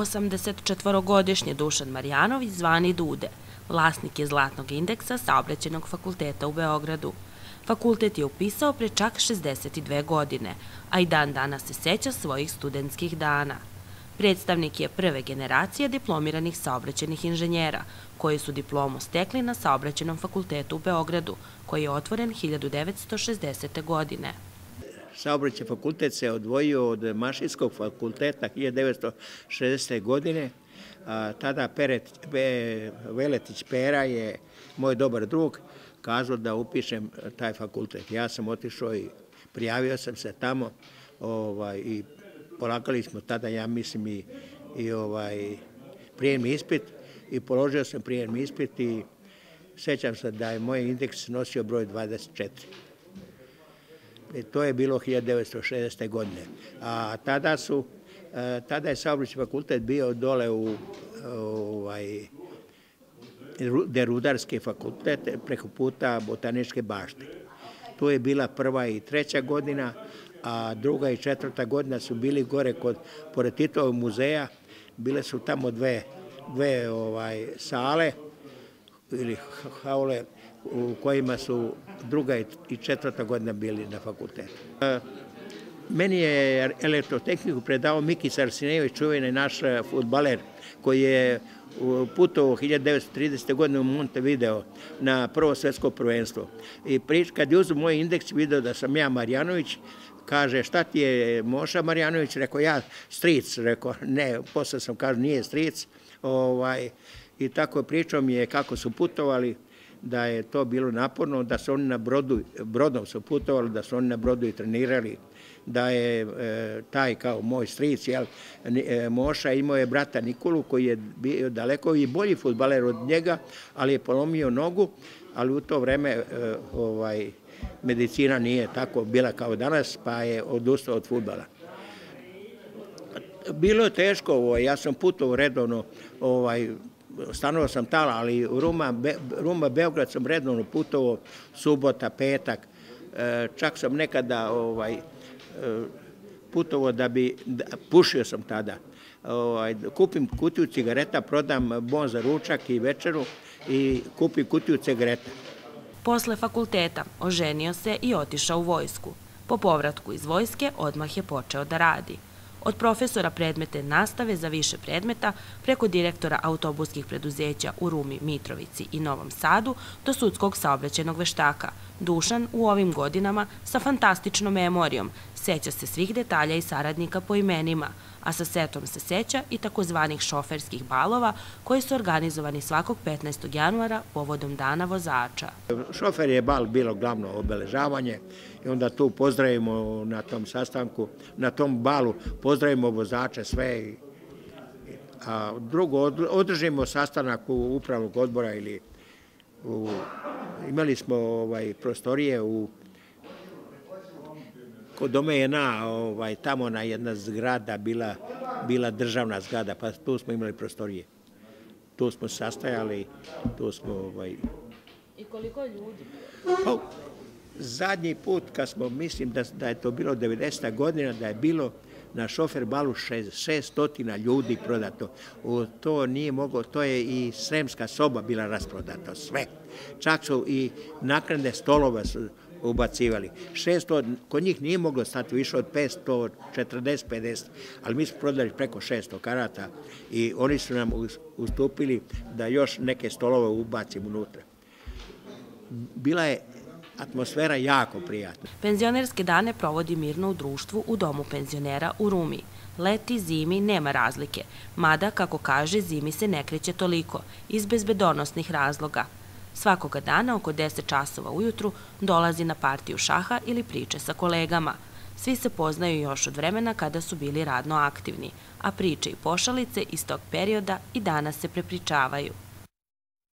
84-godišnji Dušan Marjanović zvani Dude. Vlasnik je zlatnog indeksa Saobraćenog fakulteta u Beogradu. Fakultet je upisao pre čak 62 godine, a i dan dana se seća svojih studentskih dana. Predstavnik je prve generacije diplomiranih saobraćenih inženjera, koji su diplomu stekli na Saobraćenom fakultetu u Beogradu, koji je otvoren 1960. godine. Saobraćaj fakultet se odvojio od Mašinskog fakulteta 1960. godine. tada Veletić Pera je moj dobar drug kazao da upišem taj fakultet. Ja sam otišao i prijavio sam se tamo ovaj, i polakali smo tada, ja mislim, i, i ovaj, prijem ispit i položio sam prijem ispit i sećam se da je moj indeks nosio broj 24. To je bilo 1960. godine. A tada su, e, tada je saobraćaj fakultet bio dole u ovaj, de rudarski fakultet preko puta botaničke bašte. Tu je bila prva i treća godina, a druga i četvrta godina su bili gore kod, pored Titovog muzeja, bile su tamo dve, dve ovaj, sale ili haule u kojima su druga i četvrta godina bili na fakultetu. E, meni je elektrotehniku predao Miki Sarsinević, čuveni naš futbaler, koji je putovao 1930. godine u Montevideo na prvo svetsko prvenstvo. I kad je uzeo moj indeks, video da sam ja Marjanović, kaže šta ti je Moša Marjanović, rekao ja stric, rekao ne, posle sam kažu nije stric, ovaj, i tako pričao mi je kako su putovali, da je to bilo naporno, da su oni na brodu, brodom su putovali, da su oni na brodu i trenirali, da je e, taj kao moj stric, jel, e, Moša imao je brata Nikolu koji je bio daleko i bolji futbaler od njega, ali je polomio nogu, ali u to vreme e, ovaj, medicina nije tako bila kao danas, pa je odustao od futbala. Bilo je teško, ovaj, ja sam putovao redovno, ovaj, stanovao sam tala, ali Ruma, Be, Ruma Beograd sam redovno putovao, subota, petak, e, čak sam nekada ovaj, e, putovao da bi, da, pušio sam tada, ovaj, kupim kutiju cigareta, prodam bon za ručak i večeru i kupim kutiju cigareta. Posle fakulteta oženio se i otišao u vojsku. Po povratku iz vojske odmah je počeo da radi – od profesora predmete nastave za više predmeta preko direktora autobuskih preduzeća u Rumi, Mitrovici i Novom Sadu do sudskog saobraćenog veštaka. Dušan u ovim godinama sa fantastičnom memorijom seća se svih detalja i saradnika po imenima, a sa setom se seća i takozvanih šoferskih balova koji su organizovani svakog 15. januara povodom dana vozača. Šofer je bal bilo glavno obeležavanje i onda tu pozdravimo na tom sastanku, na tom balu pozdravimo vozače sve a drugo održimo sastanak u upravnog odbora ili u, imali smo ovaj prostorije u kod Domejena, ovaj, tamo na jedna zgrada bila, bila državna zgrada, pa tu smo imali prostorije. Tu smo sastajali, tu smo... Ovaj... I koliko ljudi? Pa, zadnji put kad smo, mislim da, da je to bilo 90. godina, da je bilo na šofer balu 600 ljudi prodato. To nije moglo, to je i sremska soba bila rasprodata, sve. Čak su i nakredne stolove su ubacivali. 600, kod njih nije moglo stati više od 540, 50, ali mi smo prodali preko 600 karata i oni su nam ustupili da još neke stolove ubacimo unutra. Bila je atmosfera jako prijatna. Penzionerske dane provodi mirno u društvu u domu penzionera u Rumi. Leti, zimi nema razlike, mada, kako kaže, zimi se ne kreće toliko, iz bezbedonosnih razloga. Svakoga dana oko 10 časova ujutru dolazi na partiju šaha ili priče sa kolegama. Svi se poznaju još od vremena kada su bili radno aktivni, a priče i pošalice iz tog perioda i danas se prepričavaju.